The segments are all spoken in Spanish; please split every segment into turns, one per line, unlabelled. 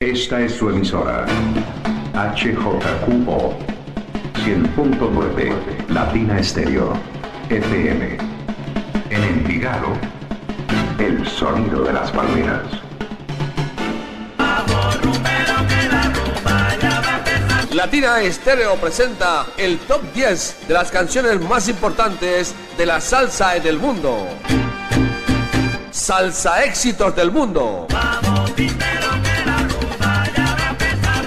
Esta es su emisora. HJQO 100.9 Latina Estéreo FM. En Envigado, el sonido de las palmeras.
Latina Estéreo presenta el top 10 de las canciones más importantes de la salsa en el mundo. Salsa éxitos del mundo.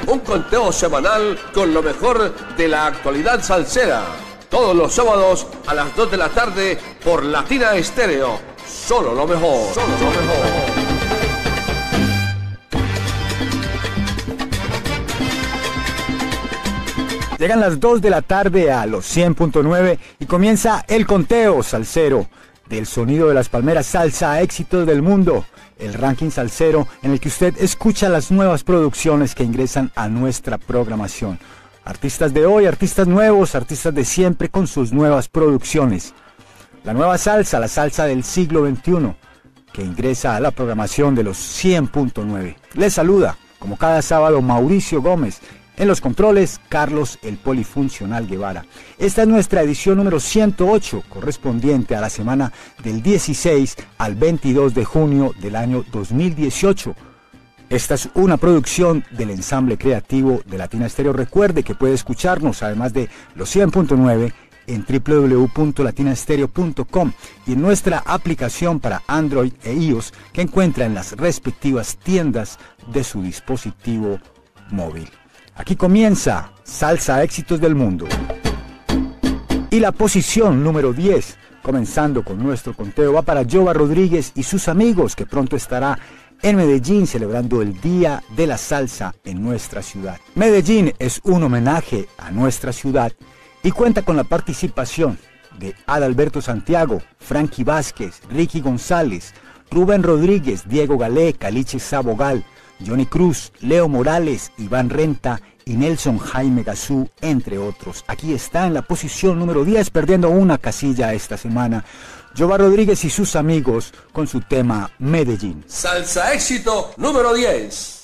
Un conteo semanal con lo mejor de la actualidad salsera. Todos los sábados a las 2 de la tarde por Latina Estéreo. Solo lo mejor. Solo lo mejor.
Llegan las 2 de la tarde a los 100.9 y comienza el conteo salsero del sonido de las palmeras salsa éxitos del mundo, el ranking salsero en el que usted escucha las nuevas producciones que ingresan a nuestra programación. Artistas de hoy, artistas nuevos, artistas de siempre con sus nuevas producciones. La nueva salsa, la salsa del siglo XXI, que ingresa a la programación de los 100.9. Les saluda, como cada sábado, Mauricio Gómez en los controles, Carlos el Polifuncional Guevara. Esta es nuestra edición número 108, correspondiente a la semana del 16 al 22 de junio del año 2018. Esta es una producción del ensamble creativo de Latina Estéreo. Recuerde que puede escucharnos, además de los 100.9, en www.latinastereo.com y en nuestra aplicación para Android e iOS que encuentra en las respectivas tiendas de su dispositivo móvil. Aquí comienza Salsa Éxitos del Mundo. Y la posición número 10, comenzando con nuestro conteo, va para Jova Rodríguez y sus amigos, que pronto estará en Medellín celebrando el Día de la Salsa en nuestra ciudad. Medellín es un homenaje a nuestra ciudad y cuenta con la participación de Adalberto Santiago, Frankie Vázquez, Ricky González, Rubén Rodríguez, Diego Galé, Caliche Sabogal, Johnny Cruz, Leo Morales, Iván Renta y Nelson Jaime Gazú, entre otros. Aquí está en la posición número 10, perdiendo una casilla esta semana. Jova Rodríguez y sus amigos con su tema Medellín.
Salsa éxito número 10.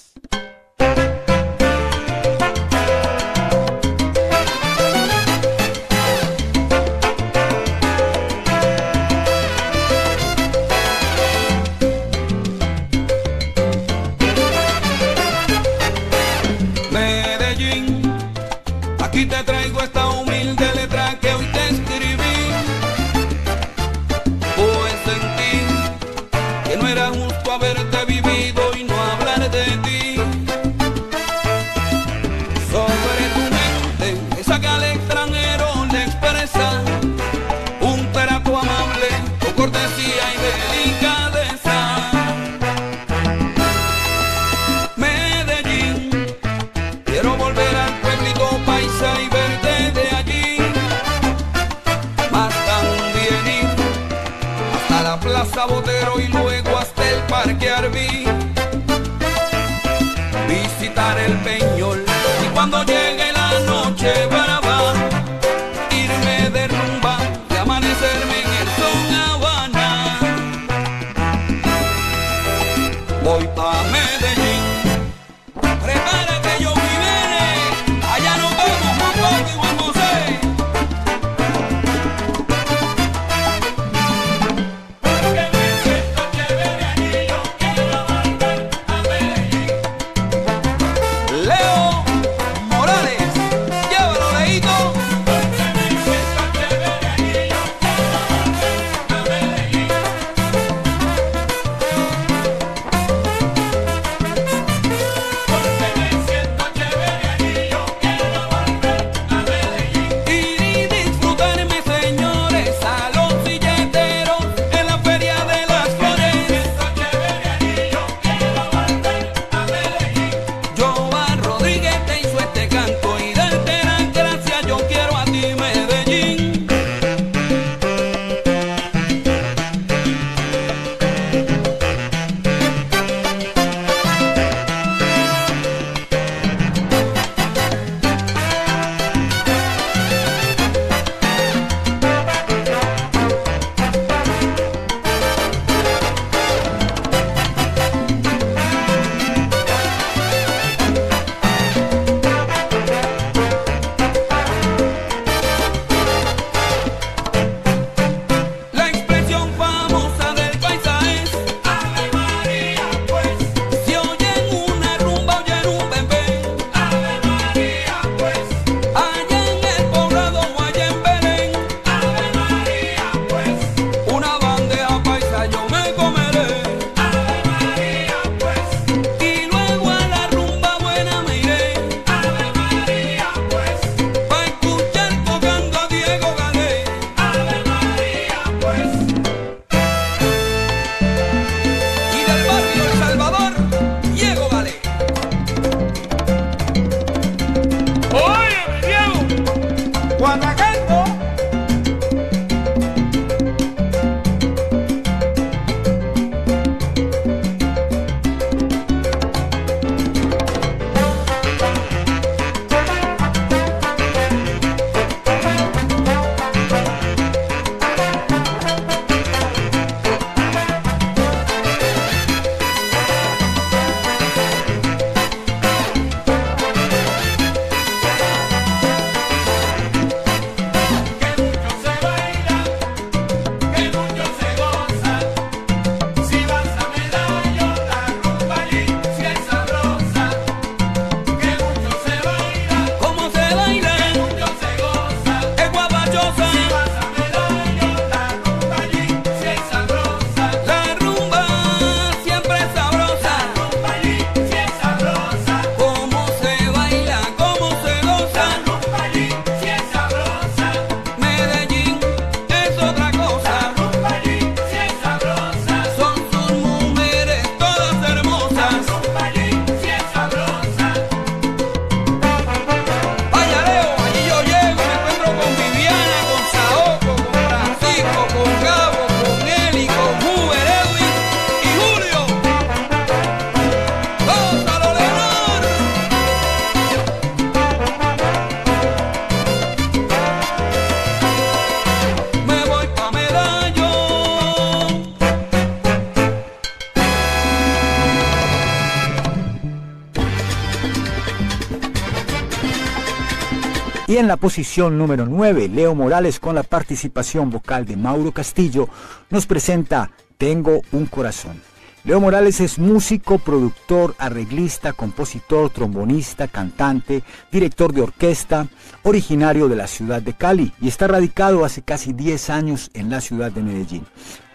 En la posición número 9, Leo Morales con la participación vocal de Mauro Castillo nos presenta Tengo un corazón. Leo Morales es músico, productor, arreglista, compositor, trombonista, cantante, director de orquesta, originario de la ciudad de Cali y está radicado hace casi 10 años en la ciudad de Medellín.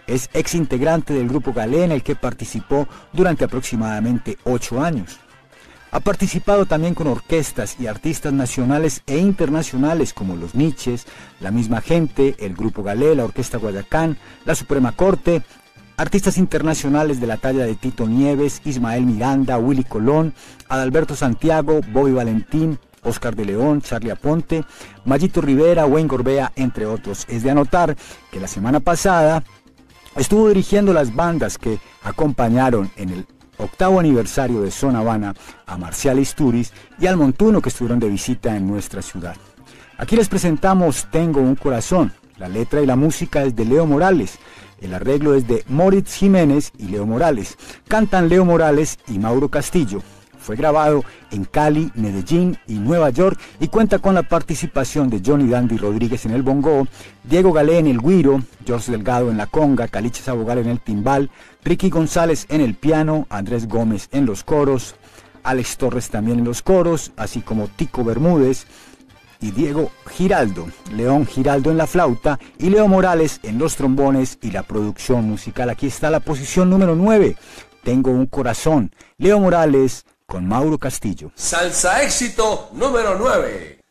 Es ex integrante del grupo Galé en el que participó durante aproximadamente 8 años. Ha participado también con orquestas y artistas nacionales e internacionales como Los Niches, La Misma Gente, el Grupo Galé, la Orquesta Guayacán, la Suprema Corte, artistas internacionales de la talla de Tito Nieves, Ismael Miranda, Willy Colón, Adalberto Santiago, Bobby Valentín, Oscar de León, Charlie Aponte, Mayito Rivera, Wayne Gorbea, entre otros. Es de anotar que la semana pasada estuvo dirigiendo las bandas que acompañaron en el octavo aniversario de Zona Habana a Marcial Isturiz y al Montuno que estuvieron de visita en nuestra ciudad. Aquí les presentamos Tengo un corazón. La letra y la música es de Leo Morales. El arreglo es de Moritz Jiménez y Leo Morales. Cantan Leo Morales y Mauro Castillo. Fue grabado en Cali, Medellín y Nueva York y cuenta con la participación de Johnny Dandy Rodríguez en el bongo, Diego Galé en el guiro, George Delgado en la conga, Caliche Sabogal en el timbal, Ricky González en el piano, Andrés Gómez en los coros, Alex Torres también en los coros, así como Tico Bermúdez y Diego Giraldo, León Giraldo en la flauta y Leo Morales en los trombones y la producción musical. Aquí está la posición número 9. Tengo un corazón. Leo Morales, con Mauro Castillo.
Salsa éxito número 9.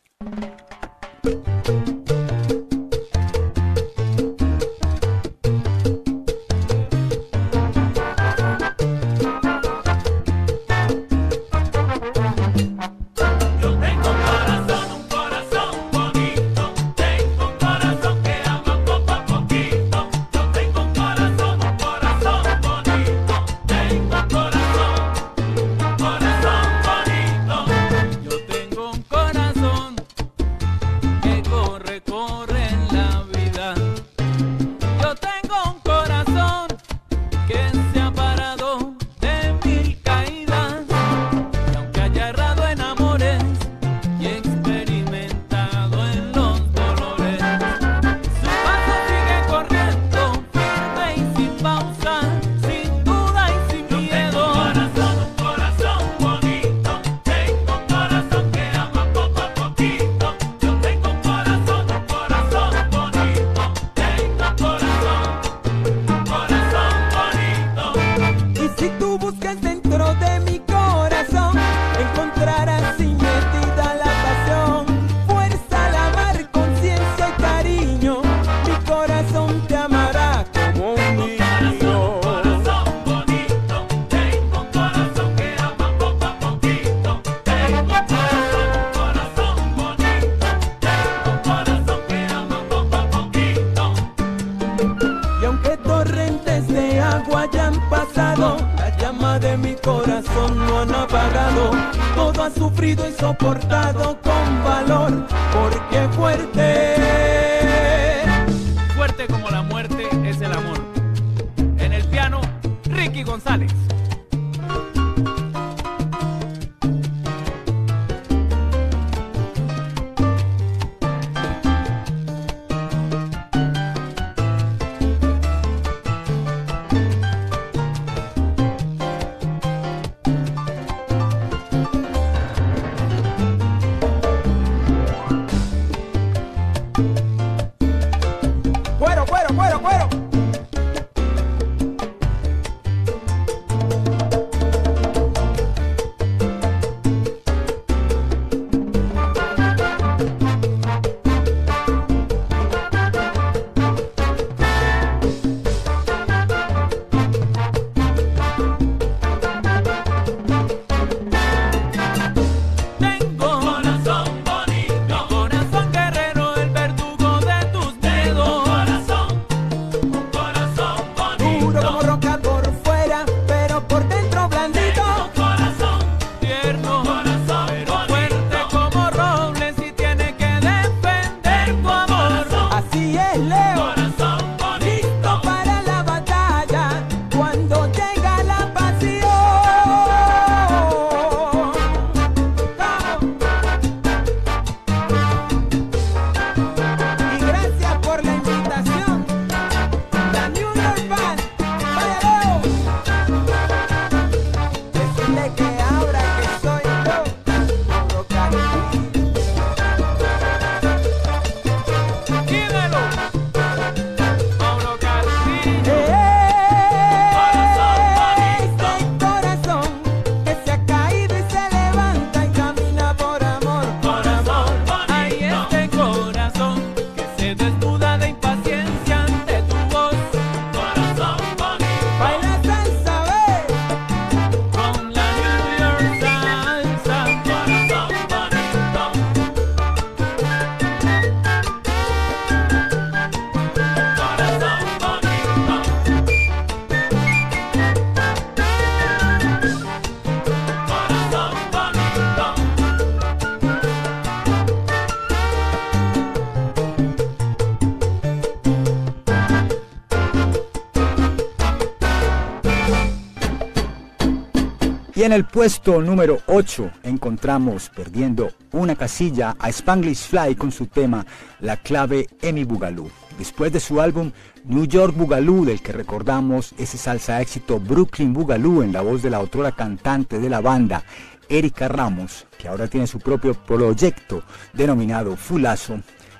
Puesto número 8 encontramos perdiendo una casilla a Spanglish Fly con su tema La clave Emi Bugalú. Después de su álbum New York Bugalú, del que recordamos ese salsa éxito Brooklyn Bugalú en la voz de la otra cantante de la banda, Erika Ramos, que ahora tiene su propio proyecto denominado Fulazo,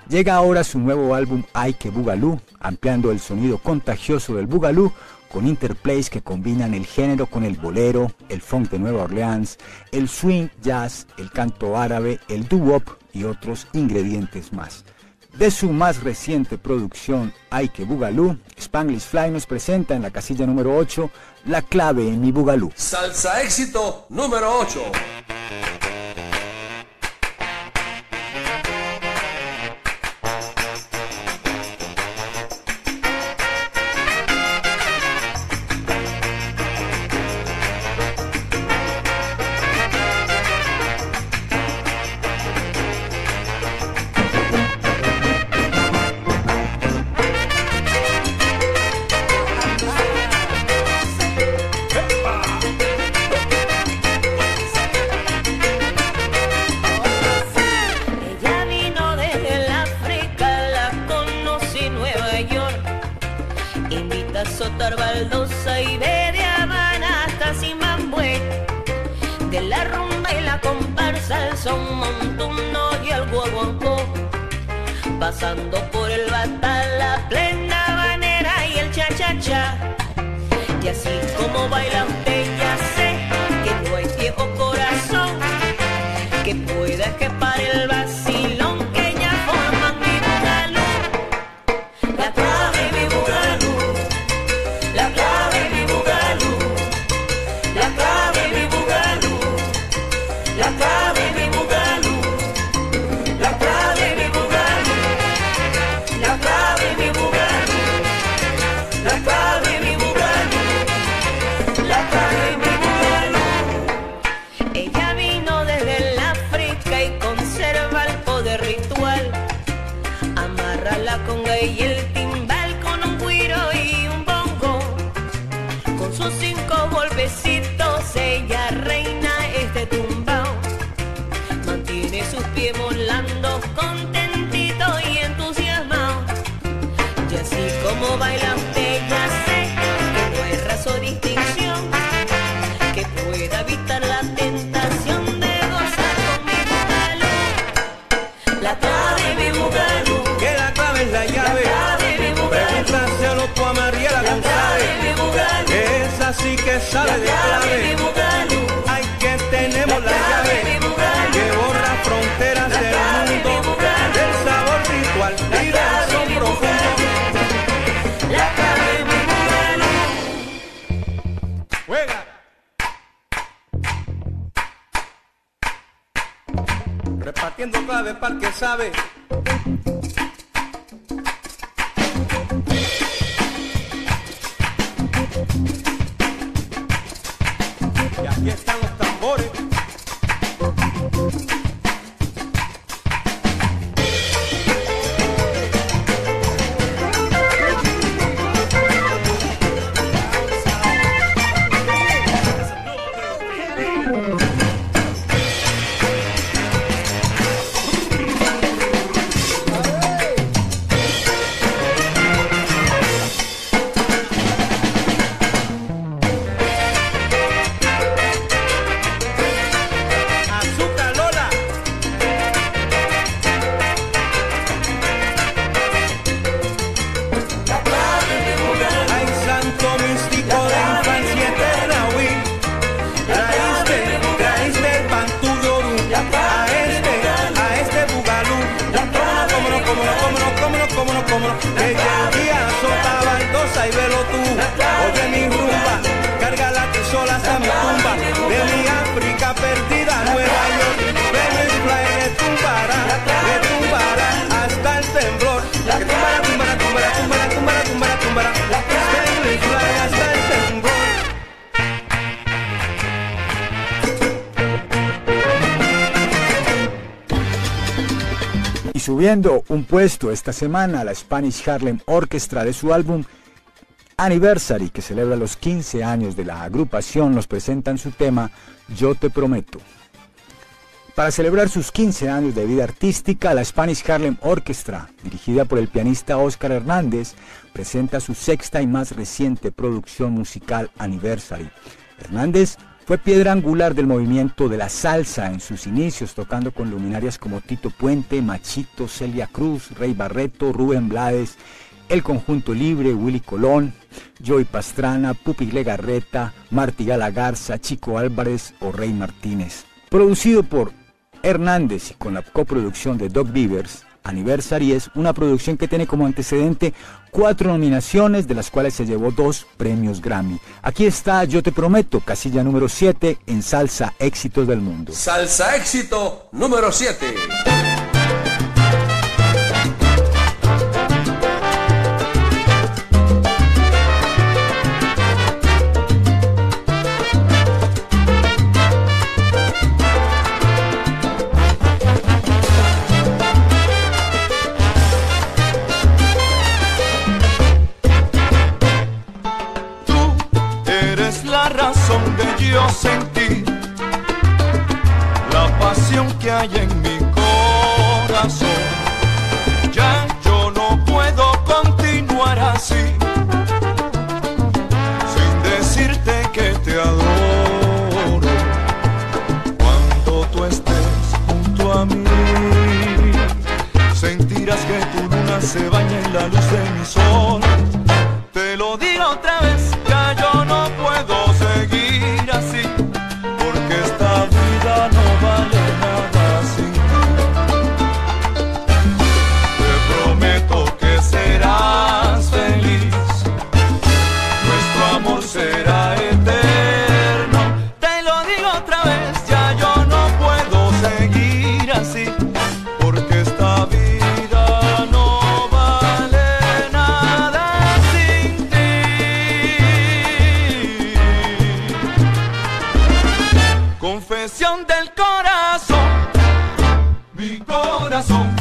llega ahora su nuevo álbum Ay que Bugalú, ampliando el sonido contagioso del Bugalú con interplays que combinan el género con el bolero, el funk de Nueva Orleans, el swing jazz, el canto árabe, el doo-wop y otros ingredientes más. De su más reciente producción, Ay que Bugalú, Spanglish Fly nos presenta en la casilla número 8 la clave en mi Bugalú.
Salsa éxito número 8. sabe.
Subiendo un puesto esta semana la Spanish Harlem Orchestra de su álbum Anniversary, que celebra los 15 años de la agrupación, nos presentan su tema Yo te prometo. Para celebrar sus 15 años de vida artística, la Spanish Harlem Orchestra, dirigida por el pianista Oscar Hernández, presenta su sexta y más reciente producción musical Anniversary. Hernández fue piedra angular del movimiento de la salsa en sus inicios, tocando con luminarias como Tito Puente, Machito, Celia Cruz, Rey Barreto, Rubén Blades, El Conjunto Libre, Willy Colón, Joy Pastrana, Pupi Legarreta, Martí Galagarza, Chico Álvarez o Rey Martínez. Producido por Hernández y con la coproducción de Doc Beavers, Anniversary es una producción que tiene como antecedente cuatro nominaciones, de las cuales se llevó dos premios Grammy. Aquí está Yo Te Prometo, casilla número 7 en Salsa Éxitos del Mundo.
Salsa Éxito número 7.
Sentí la pasión que hay en mi corazón. Ya yo no puedo continuar así, sin decirte que te adoro. Cuando tú estés junto a mí, sentirás que tu luna se baña en la
presión del corazón,
mi corazón.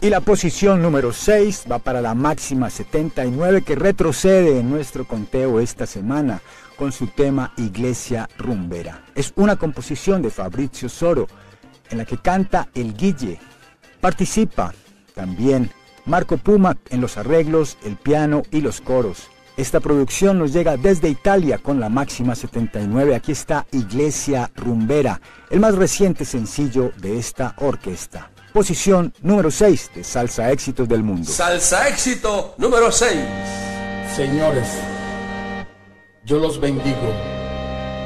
Y la posición número 6 va para la máxima 79 que retrocede en nuestro conteo esta semana con su tema Iglesia Rumbera. Es una composición de Fabrizio Soro en la que canta El Guille. Participa también Marco Puma en los arreglos, el piano y los coros. Esta producción nos llega desde Italia con la máxima 79. Aquí está Iglesia Rumbera, el más reciente sencillo de esta orquesta posición número 6 de Salsa Éxitos del Mundo.
Salsa Éxito número 6.
Señores, yo los bendigo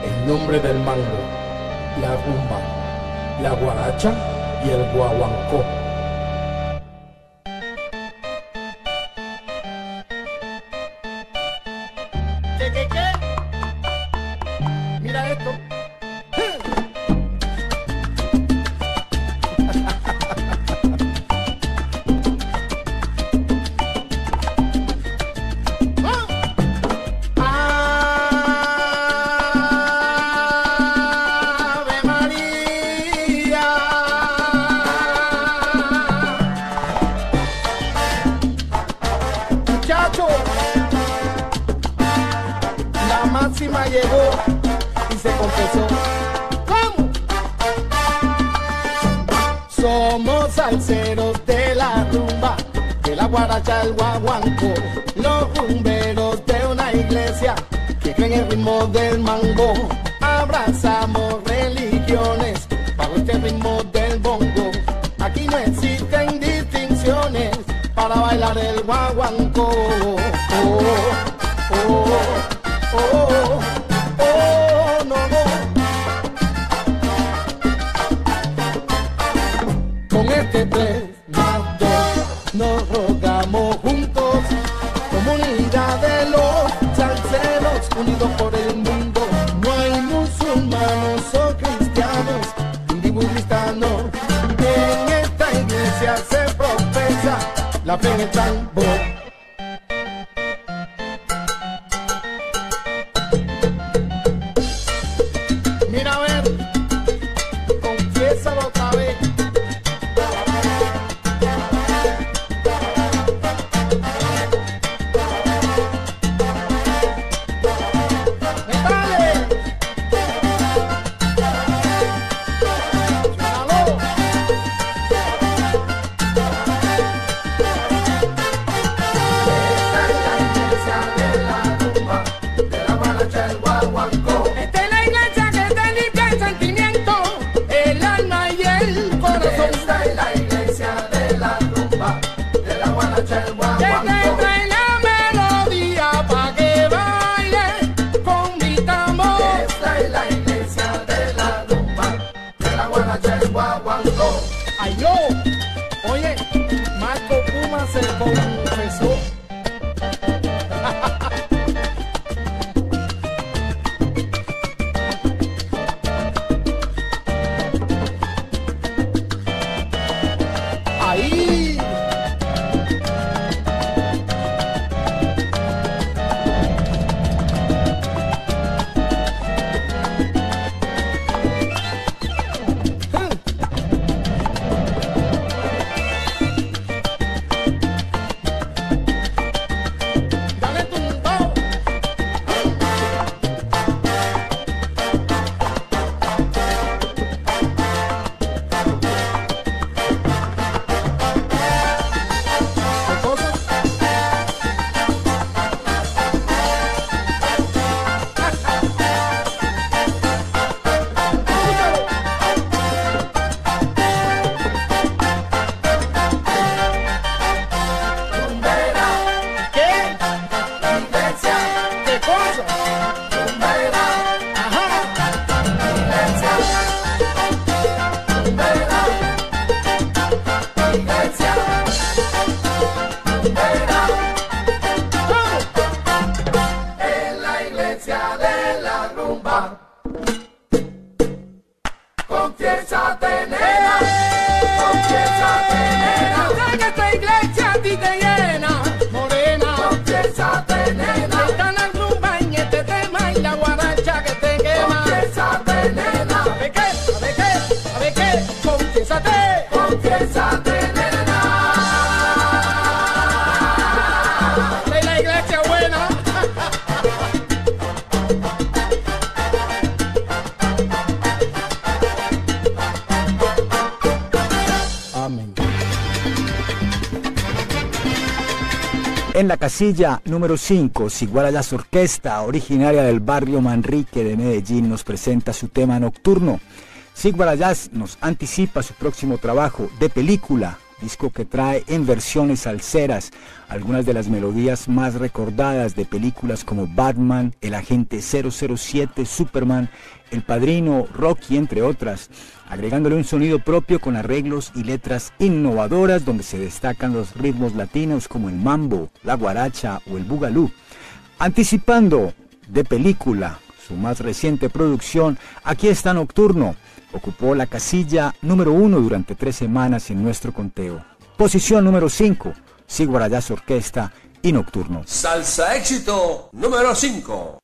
en nombre del mango, la rumba, la guaracha y el guaguancó. se propensa, la
pena tan. Casilla número 5, Sigualayas Orquesta, originaria del barrio Manrique de Medellín, nos presenta su tema nocturno. Sigualayas nos anticipa su próximo trabajo de película, disco que trae en versiones salseras algunas de las melodías más recordadas de películas como Batman, El Agente 007, Superman, El Padrino, Rocky, entre otras, agregándole un sonido propio con arreglos y letras innovadoras donde se destacan los ritmos latinos como el mambo, la guaracha o el bugalú. Anticipando de película su más reciente producción, aquí está Nocturno. Ocupó la casilla número uno durante tres semanas en nuestro conteo. Posición número 5, Siguarayas Orquesta y Nocturno.
Salsa éxito número 5.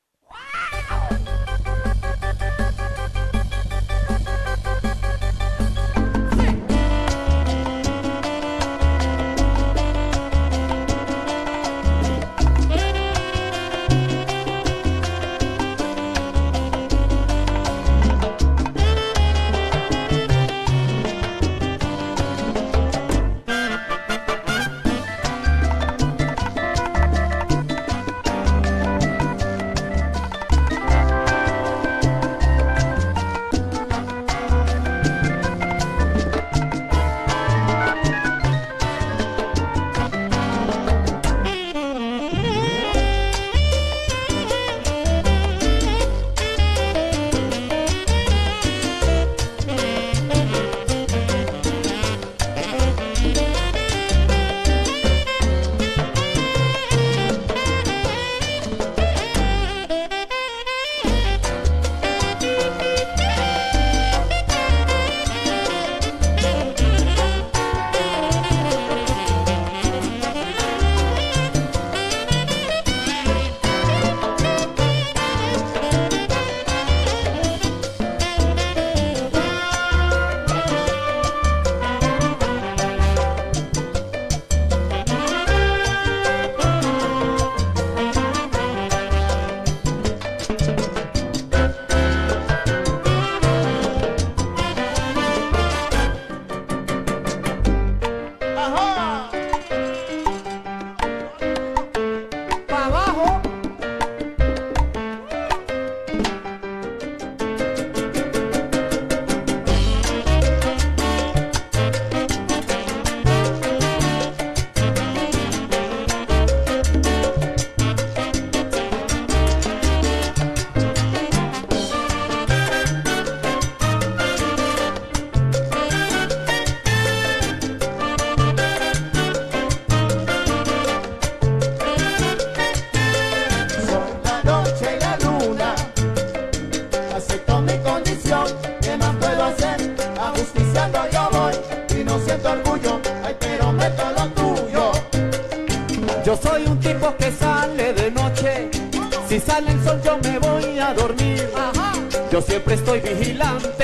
Sale el sol yo me voy a dormir.
Ajá.
Yo siempre estoy vigilante.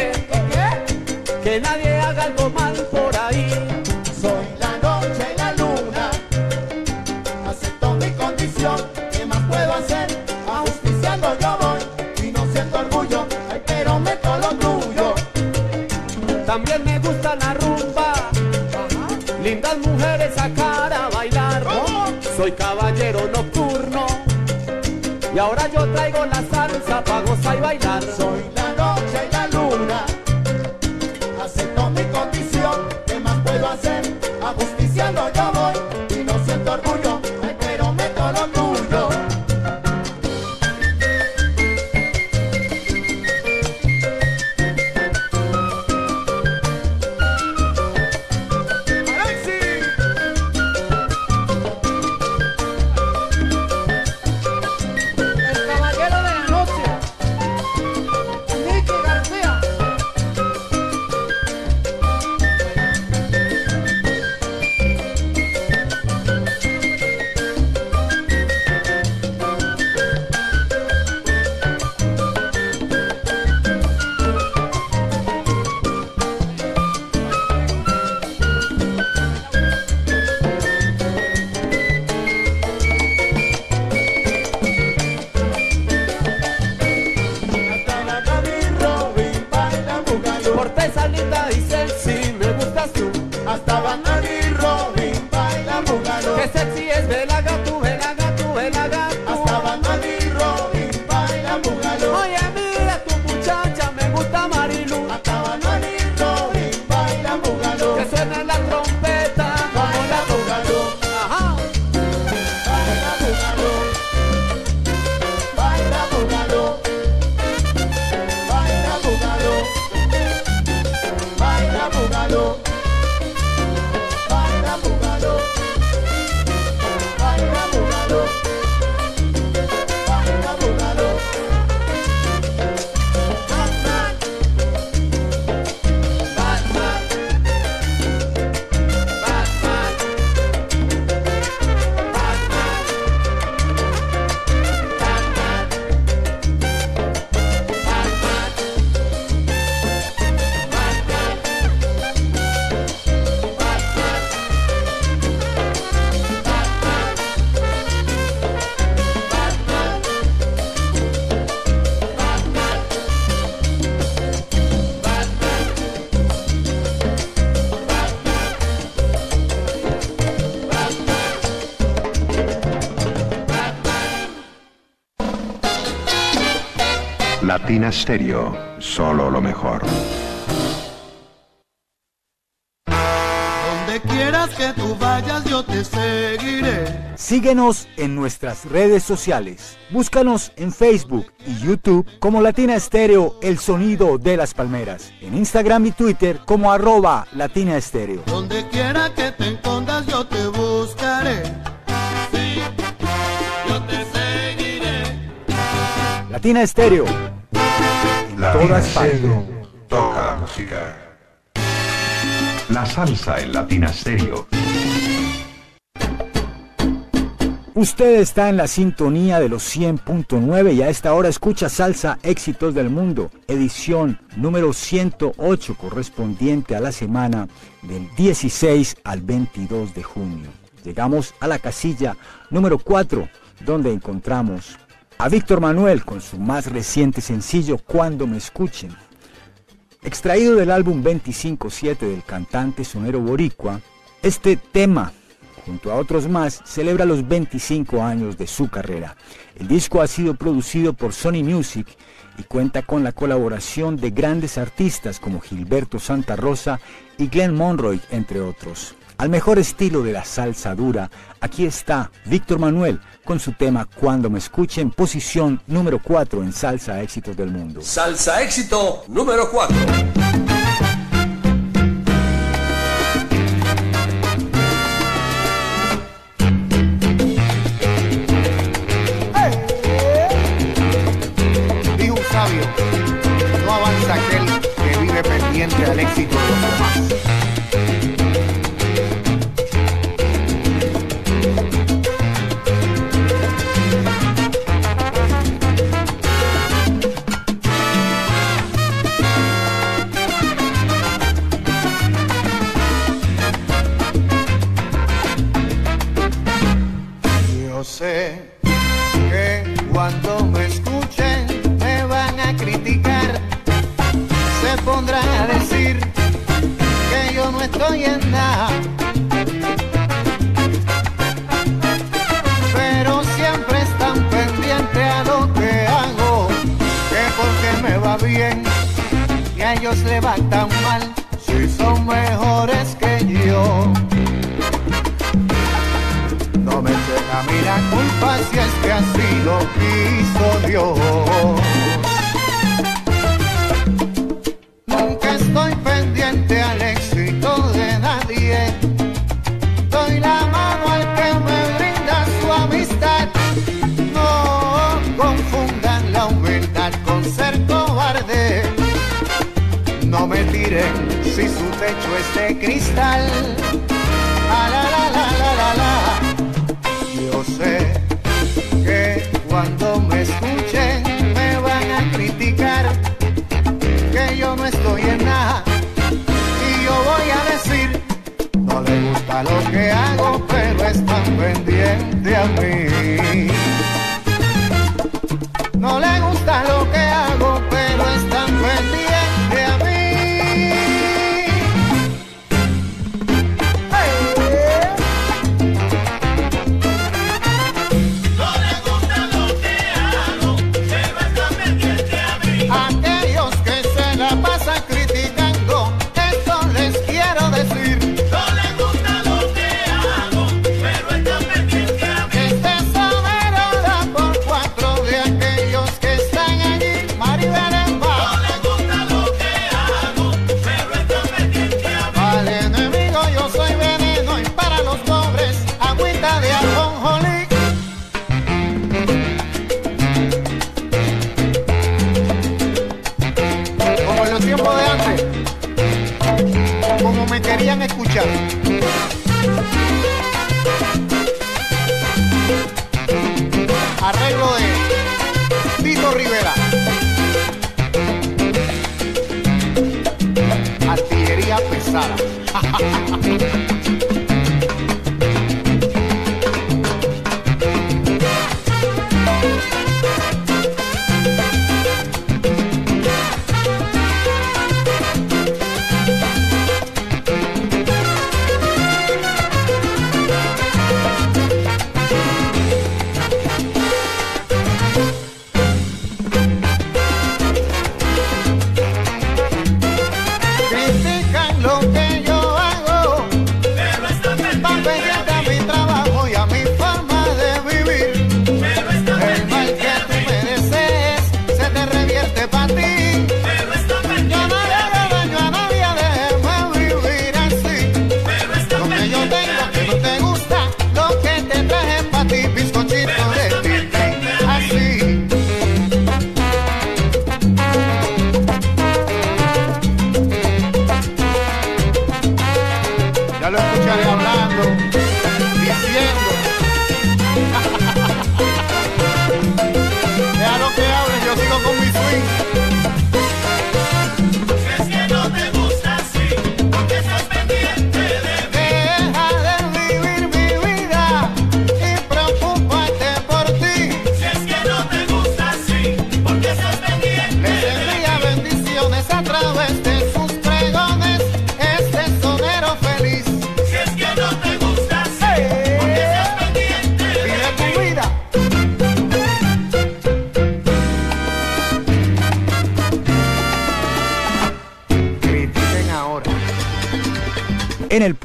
Latina Stereo, solo lo mejor.
Donde quieras que tú vayas, yo te seguiré.
Síguenos en nuestras redes sociales. Búscanos en Facebook y YouTube como Latina Estéreo, el sonido de las palmeras. En Instagram y Twitter como arroba Latina Estéreo.
Donde quiera que te encuentres, yo te buscaré. Sí, yo te seguiré.
Latina Estéreo. Partes.
Stereo, toca la música. La salsa en Latina Stereo.
Usted está en la sintonía de los 100.9 y a esta hora escucha Salsa Éxitos del Mundo, edición número 108 correspondiente a la semana del 16 al 22 de junio. Llegamos a la casilla número 4 donde encontramos a Víctor Manuel con su más reciente sencillo Cuando me escuchen. Extraído del álbum 25-7 del cantante sonero boricua, este tema junto a otros más, celebra los 25 años de su carrera. El disco ha sido producido por Sony Music y cuenta con la colaboración de grandes artistas como Gilberto Santa Rosa y Glenn Monroy, entre otros. Al mejor estilo de la salsa dura, aquí está Víctor Manuel con su tema Cuando me escuchen, posición número 4 en Salsa Éxitos del Mundo.
Salsa éxito número 4.
Dijo un sabio, no avanza aquel que vive pendiente al éxito Pero siempre están pendientes a lo que hago, que porque me va bien y a ellos le va tan mal, si son mejores que yo. No me echen a mí la culpa si es que así lo quiso Dios. Si su techo es de cristal. Ah, la, la, la, la, la, la. Yo sé que cuando me escuchen me van a criticar que yo no estoy en nada y yo voy a decir no le gusta lo que hago pero están
pendiente a mí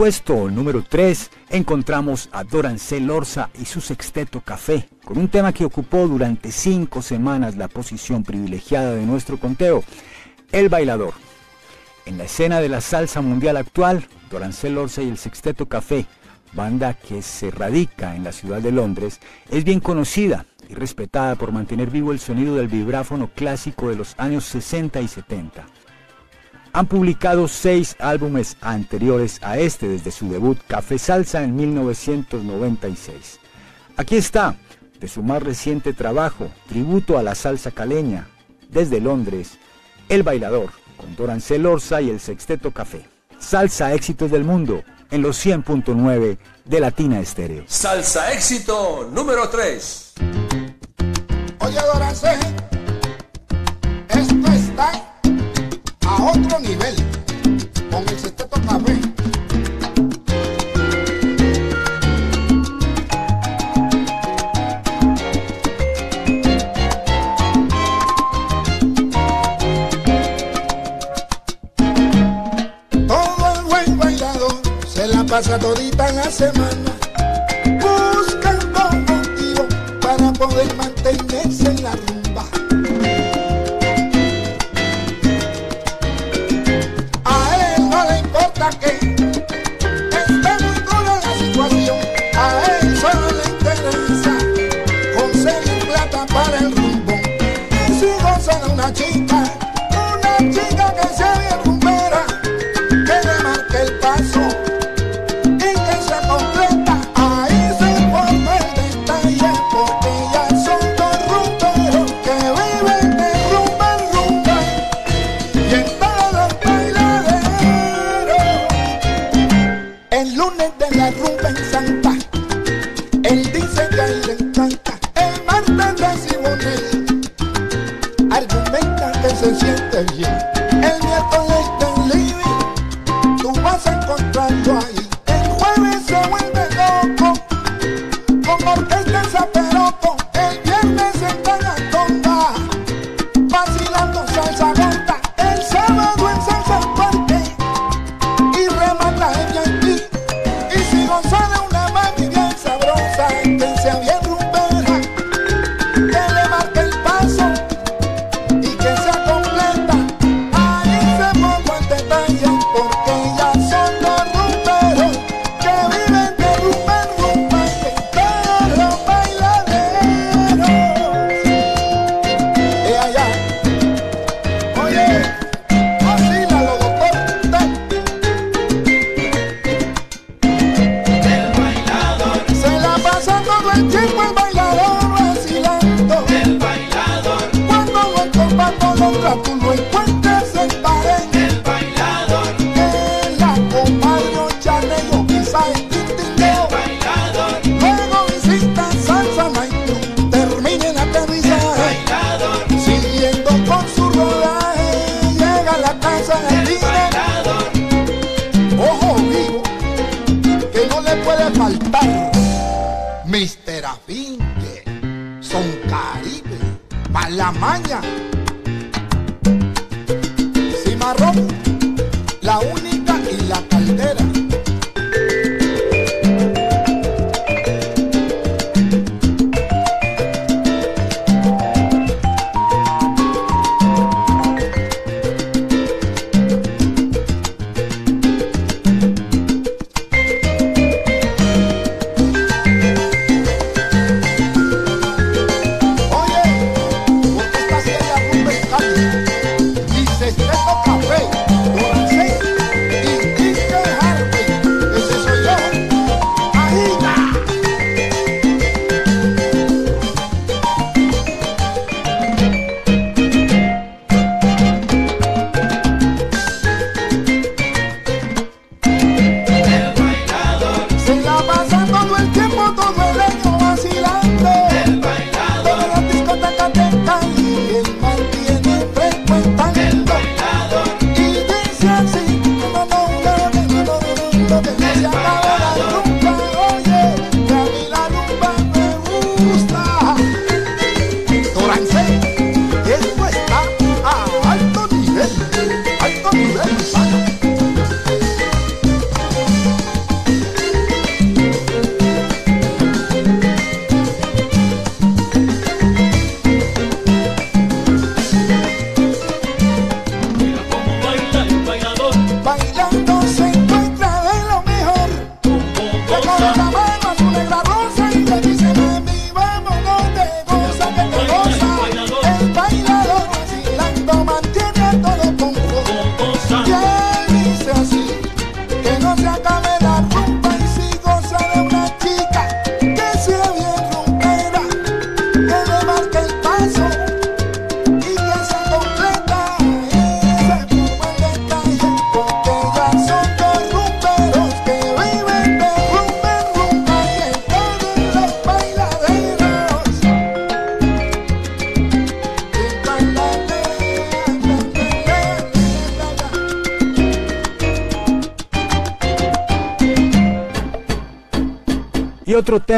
puesto número 3 encontramos a Dorancel Lorza y su sexteto Café, con un tema que ocupó durante cinco semanas la posición privilegiada de nuestro conteo, El Bailador. En la escena de la salsa mundial actual, Dorancel Lorza y el sexteto Café, banda que se radica en la ciudad de Londres, es bien conocida y respetada por mantener vivo el sonido del vibráfono clásico de los años 60 y 70 han publicado seis álbumes anteriores a este desde su debut Café Salsa en 1996. Aquí está, de su más reciente trabajo, Tributo a la Salsa Caleña, desde Londres, El Bailador, con Dorancel Orza y el Sexteto Café. Salsa Éxitos del Mundo, en los 100.9 de Latina Estéreo.
Salsa éxito número 3.
Oye, Dorancé, otro nivel con el sexteto café. Todo el buen bailador se la pasa todita la semana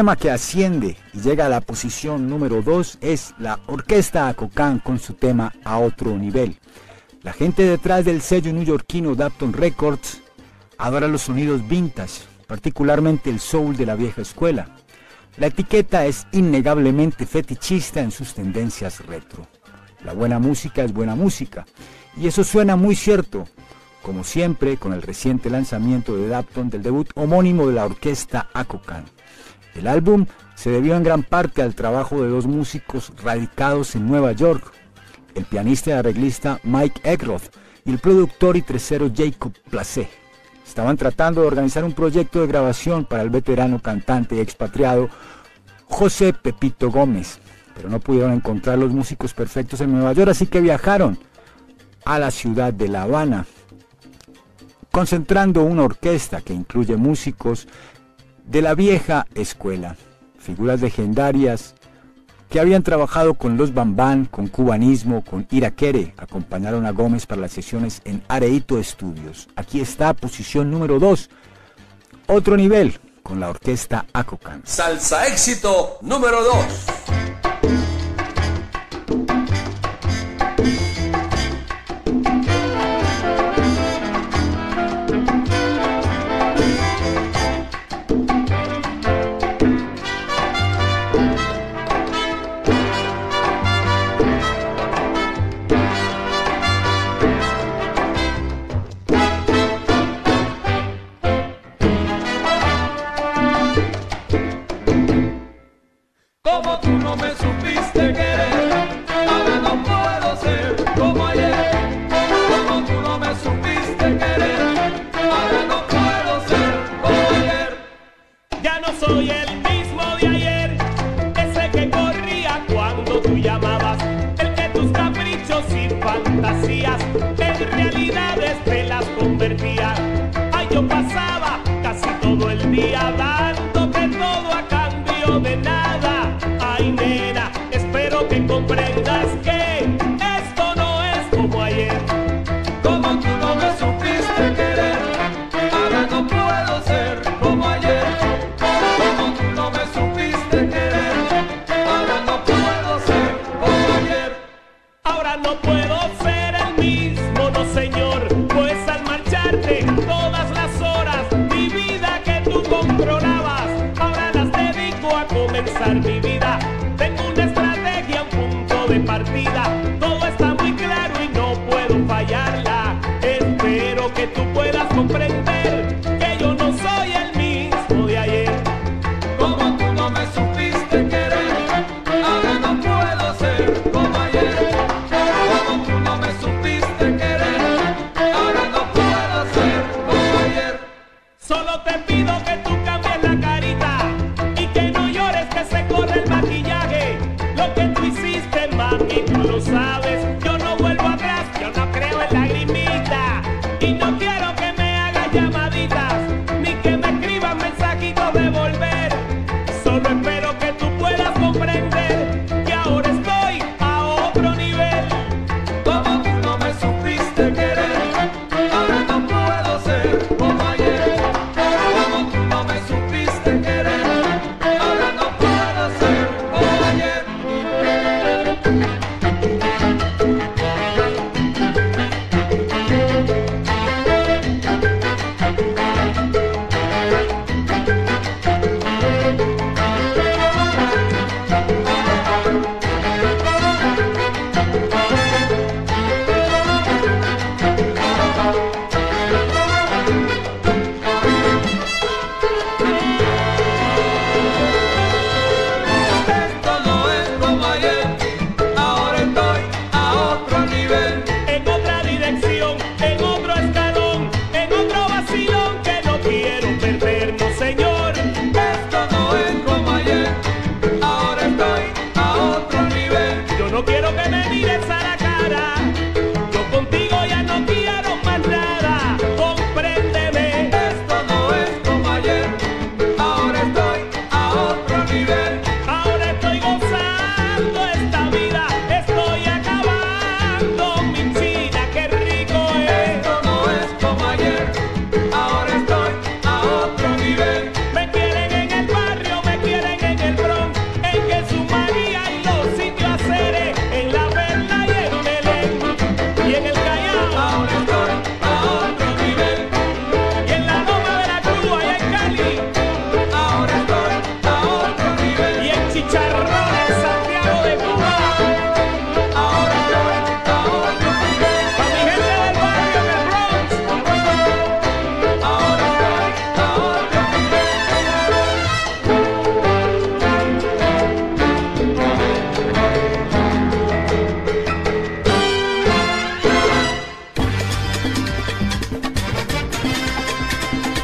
tema que asciende y llega a la posición número 2 es la Orquesta Acocán con su tema A Otro Nivel. La gente detrás del sello neoyorquino Dapton Records adora los sonidos vintage, particularmente el soul de la vieja escuela. La etiqueta es innegablemente fetichista en sus tendencias retro. La buena música es buena música, y eso suena muy cierto, como siempre con el reciente lanzamiento de Dapton del debut homónimo de la orquesta Acocan. El álbum se debió en gran parte al trabajo de dos músicos radicados en Nueva York, el pianista y arreglista Mike Eckroth y el productor y tercero Jacob Placé. Estaban tratando de organizar un proyecto de grabación para el veterano cantante y expatriado José Pepito Gómez, pero no pudieron encontrar los músicos perfectos en Nueva York, así que viajaron a la ciudad de La Habana, concentrando una orquesta que incluye músicos de la vieja escuela, figuras legendarias que habían trabajado con los Bambán, con cubanismo, con Iraquere, acompañaron a Gómez para las sesiones en Areito Estudios. Aquí está posición número 2, otro nivel con la orquesta Acocan.
Salsa éxito número 2.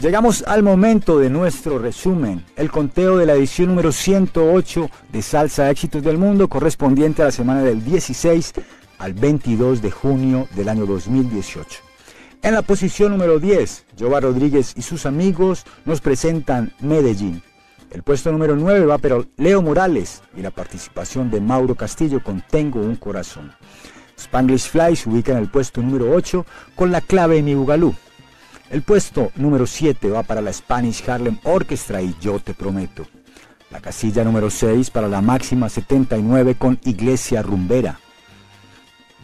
Llegamos al momento de nuestro resumen, el conteo de la edición número 108 de Salsa Éxitos del Mundo, correspondiente a la semana del 16 al 22 de junio del año 2018. En la posición número 10, Jova Rodríguez y sus amigos nos presentan Medellín. El puesto número 9 va para Leo Morales y la participación de Mauro Castillo con Tengo un corazón. Spanglish Fly se ubica en el puesto número 8 con la clave Mi Bugalú. El puesto número 7 va para la Spanish Harlem Orchestra y Yo Te Prometo. La casilla número 6 para la máxima 79 con Iglesia Rumbera.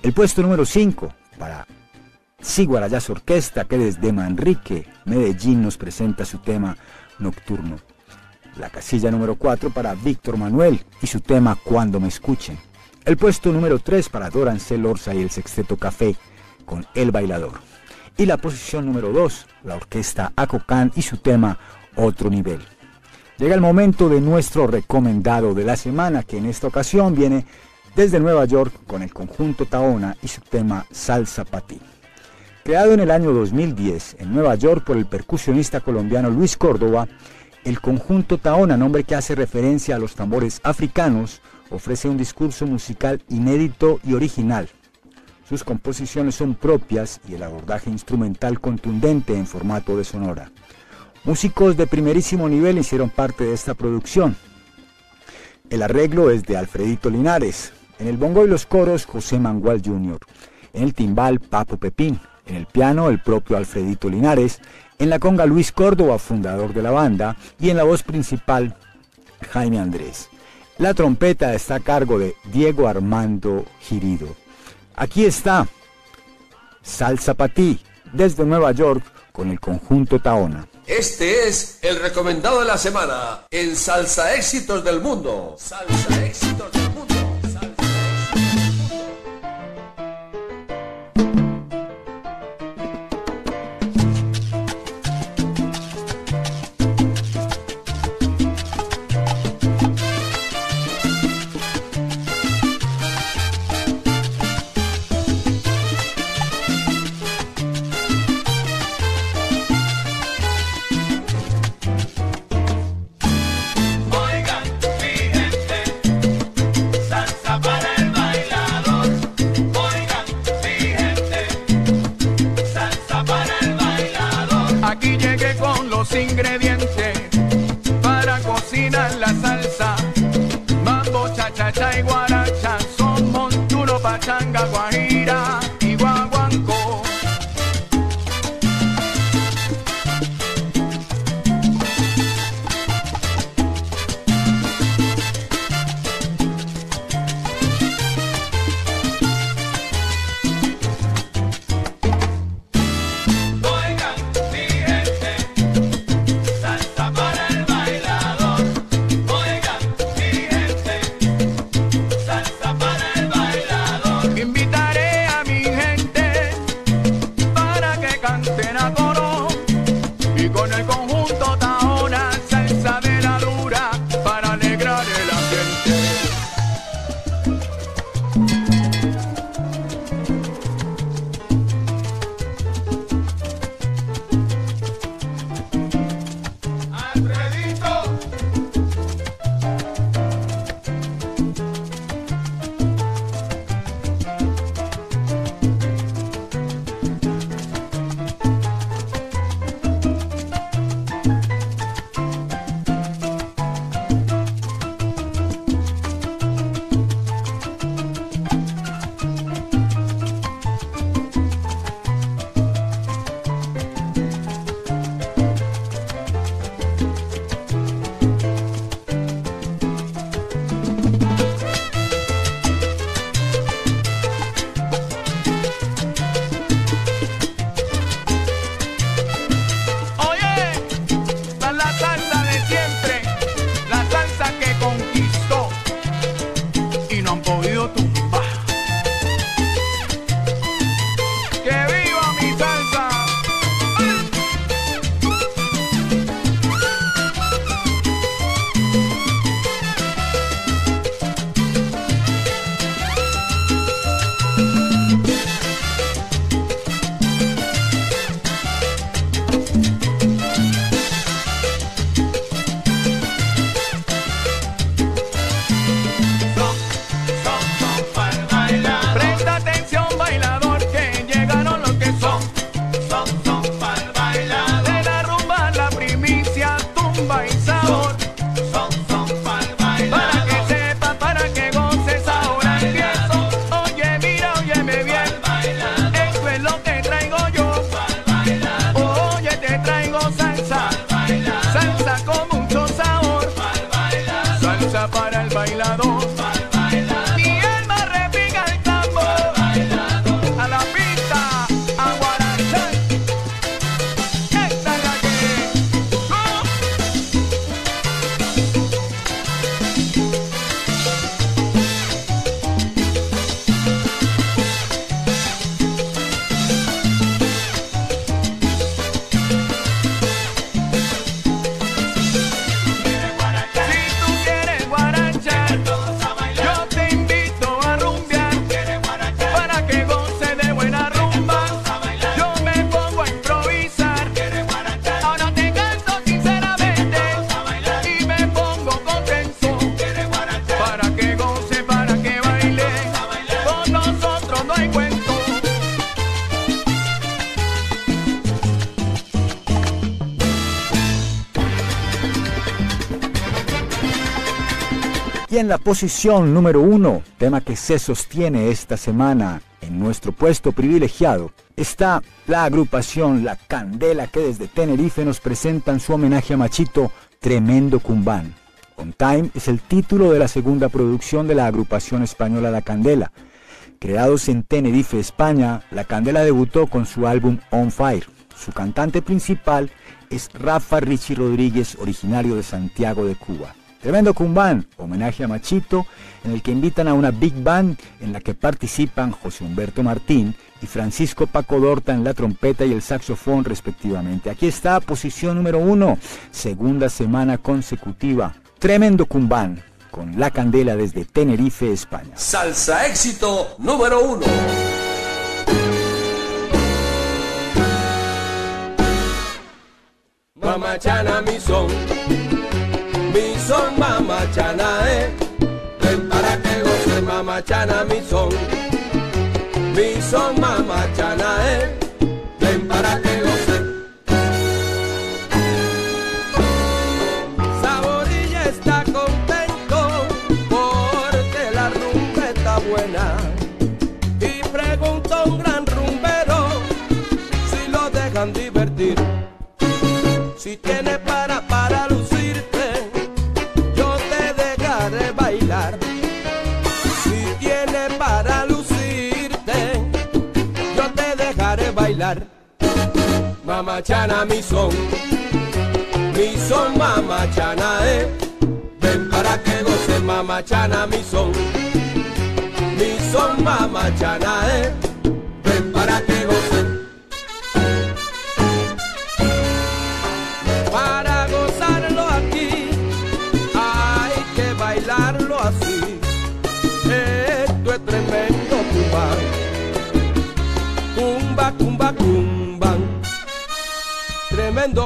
El puesto número 5 para Siguarayas Orquesta que desde Manrique, Medellín nos presenta su tema Nocturno. La casilla número 4 para Víctor Manuel y su tema Cuando me escuchen. El puesto número 3 para Dorancel Orza y el Sexteto Café con El Bailador y la posición número 2, la orquesta Acocan y su tema Otro Nivel. Llega el momento de nuestro recomendado de la semana, que en esta ocasión viene desde Nueva York con el conjunto Taona y su tema Salsa Patí. Creado en el año 2010 en Nueva York por el percusionista colombiano Luis Córdoba, el conjunto Taona, nombre que hace referencia a los tambores africanos, ofrece un discurso musical inédito y original, sus composiciones son propias y el abordaje instrumental contundente en formato de sonora. Músicos de primerísimo nivel hicieron parte de esta producción. El arreglo es de Alfredito Linares. En el bongo y los coros, José Mangual Jr. En el timbal, Papo Pepín. En el piano, el propio Alfredito Linares. En la conga, Luis Córdoba, fundador de la banda. Y en la voz principal, Jaime Andrés. La trompeta está a cargo de Diego Armando Girido. Aquí está Salsa Patí desde Nueva York con el conjunto Taona.
Este es el recomendado de la semana en Salsa Éxitos del Mundo. Salsa Éxitos del Mundo.
Taiwan. La posición número uno, tema que se sostiene esta semana en nuestro puesto privilegiado, está la agrupación La Candela que desde Tenerife nos presentan su homenaje a Machito Tremendo Cumbán. On Time es el título de la segunda producción de la agrupación española La Candela. Creados en Tenerife, España, La Candela debutó con su álbum On Fire. Su cantante principal es Rafa Richie Rodríguez, originario de Santiago de Cuba. Tremendo Cumbán, homenaje a Machito, en el que invitan a una big band en la que participan José Humberto Martín y Francisco Paco Dorta en la trompeta y el saxofón respectivamente. Aquí está posición número uno, segunda semana consecutiva. Tremendo Cumbán, con La Candela desde Tenerife, España.
Salsa éxito número uno.
Mamachana mi son, mi son mamachana eh. Ven para que goce mamachana mi son, mi son mamachana eh. Ven para que goce. Saborilla está contento porque la rumba está buena. Y preguntó un gran rumbero si lo dejan divertir. Si tienes para para Mamachana mi son, mi son mamachana eh. Ven para que goce mamachana mi son, mi son mamachana eh.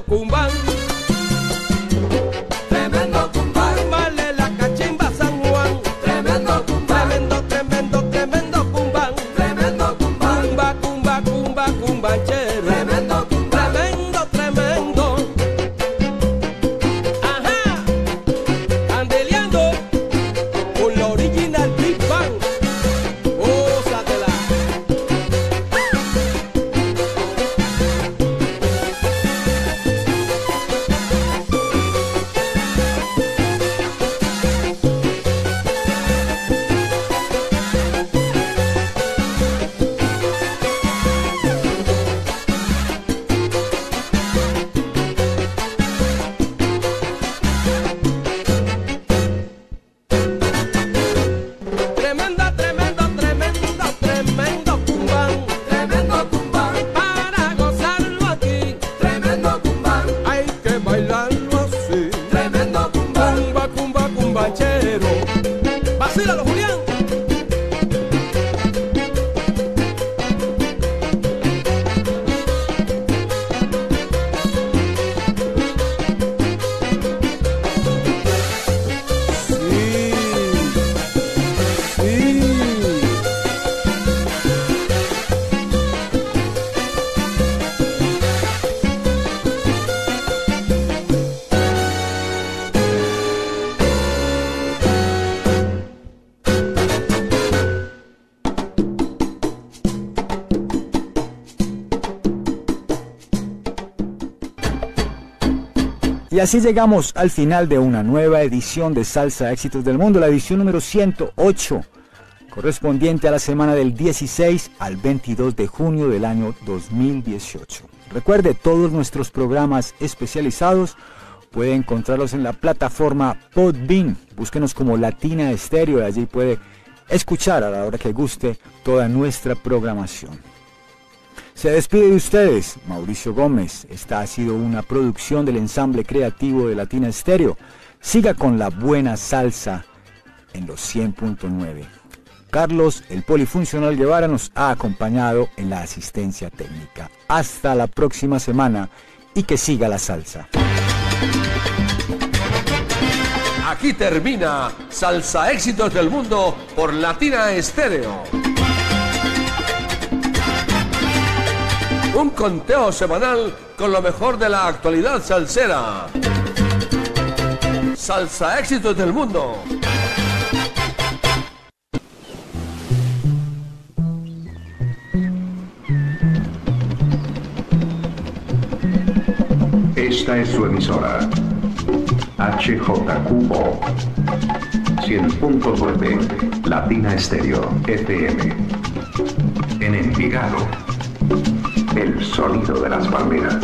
Tremendo
Y así llegamos al final de una nueva edición de Salsa Éxitos del Mundo, la edición número 108, correspondiente a la semana del 16 al 22 de junio del año 2018. Recuerde, todos nuestros programas especializados puede encontrarlos en la plataforma Podbean. Búsquenos como Latina Estéreo y allí puede escuchar a la hora que guste toda nuestra programación. Se despide de ustedes, Mauricio Gómez. Esta ha sido una producción del ensamble creativo de Latina Estéreo. Siga con la buena salsa en los 100.9. Carlos, el polifuncional Guevara, nos ha acompañado en la asistencia técnica. Hasta la próxima semana y que siga la salsa.
Aquí termina Salsa Éxitos del Mundo por Latina Estéreo. un conteo semanal con lo mejor de la actualidad salsera. Salsa éxitos del mundo.
Esta es su emisora. HJQO 100.9 Latina Estéreo FM. En Envigado el sonido de las palmeras.